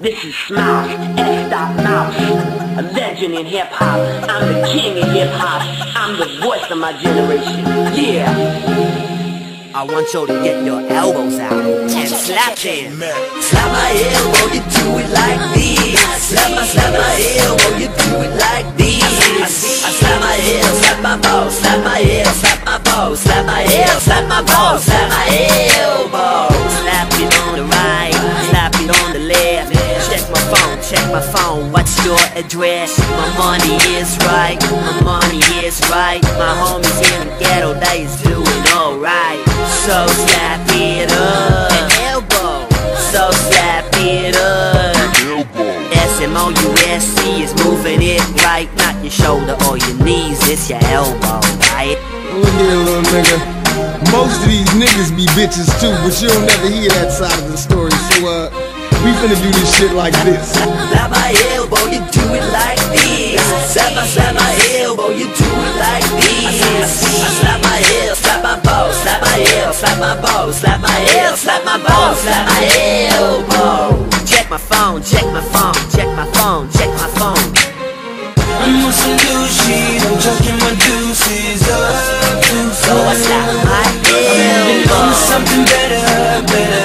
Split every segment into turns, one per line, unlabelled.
This is Smouse, S. Mouse, a legend in hip hop. I'm the king of hip hop. I'm the voice of my generation. Yeah.
I want you to get your elbows out and slap them.
Slap my elbow, you do it like this. Slap my, slap my elbow, you do it like this. I slap my heel, slap my ball, slap my heel, slap my ball, slap my heel, slap my ball, slap my elbow.
My phone. What's your address? My money is right, my money is right. My homies in the ghetto, they is doing alright. So slap it up, an elbow. So slap it up. S-M-O-U-S-C is moving it right, not your shoulder or your knees, it's your elbow, right?
Look here, little nigga. Most of these niggas be bitches too, but you'll never hear that side of the story. So, uh, we finna do this shit like this.
Slap my elbow, you do it like this. Slap my, slap my elbow, you do it like this. I slap my heel, slap my ball, slap my heel, slap my ball, slap my heel, slap my ball, slap my elbow.
Check my phone, check my phone, check my phone, check my phone.
I'm on some new shit, I'm chucking my deuces up too oh,
So I slap my
I'm moving on to something better, better, better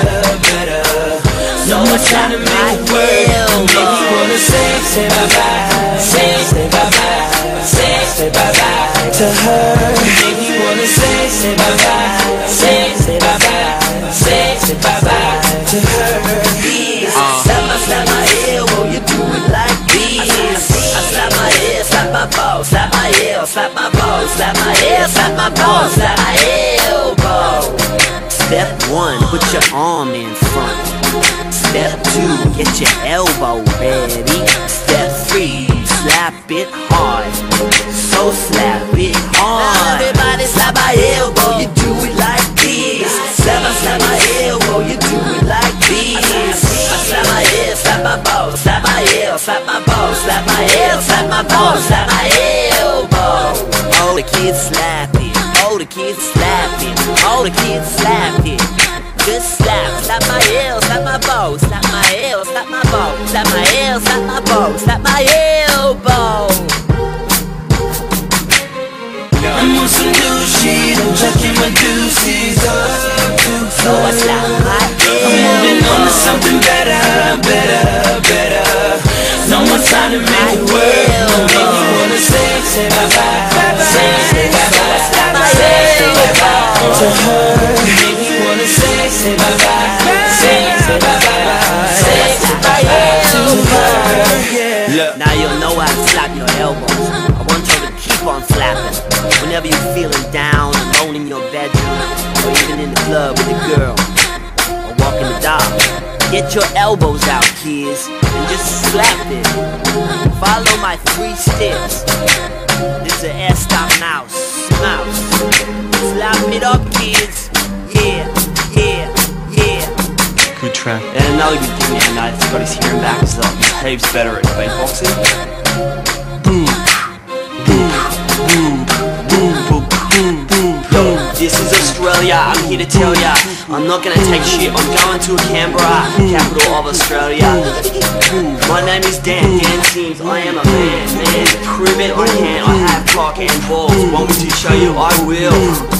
More trying to make it work Make me wanna say, say bye-bye Say, say bye-bye Say, say bye-bye to her Make me wanna say, say bye-bye Say, say bye-bye Say, say bye-bye to her
Slap my, slap my you do it like this. I slap my slap my ball, slap my slap my ball, slap my heel, slap my ball, slap my elbow.
Step one, put your arm in front. Step two, get your elbow ready. Step three, slap it hard. So slap it
Now
hard.
everybody slap my elbow, you do it like this. Slap my, slap my elbow, you do it like this. I slap my heel, slap my ball, slap my heel, slap my ball, slap my heel, slap my ball, slap my elbow.
All the kids slap the kids slap it. All the kids slap it. Just slap, slap my heel, slap my bow, slap my heel, slap my bow, slap my heel, slap my bow, slap my elbow.
I'm on some new shit, I'm chucking my deuces up too
So I slap my elbow.
I'm moving on to something better, better, better. No more time to make it work. To her. Make me wanna say, say bye bye, say, say bye bye, say, bye bye. Look.
Now you'll know how to slap your elbows. I want you to keep on slapping. Whenever you're feeling down, alone in your bedroom, or even in the club with a girl, or walking the dog. Get your elbows out, kids, and just slap it. Follow my three steps. This is a S stop mouse. Mouse. Slap it up, kids. Yeah, yeah, yeah.
Good track.
And another good thing man, Nate's got his hearing back as well. He's heaps better at beatboxing. Boom, boom, boom, boom, boom, boom, boom. Yo, this is Australia, I'm here to tell ya I'm not gonna take shit, I'm going to Canberra, capital of Australia My name is Dan, Dan Sims, I am a man, man prove it, I can, I have cock and balls Want me to show you, I will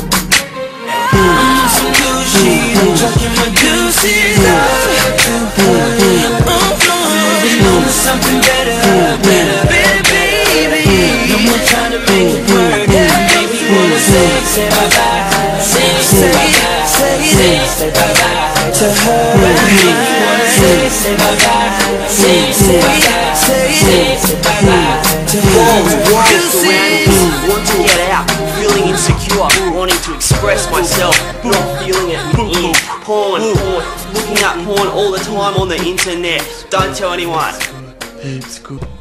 I'm better, baby. No more trying to make it wanna say, say bye bye, say, say say, say, say bye bye to her. Make wanna say, say bye bye, say, say bye bye, say, say, say bye bye to
out, feeling insecure, wanting to express myself, not feeling it within. Porn, porn, looking at porn all the time on the internet. Don't tell anyone.
It's good.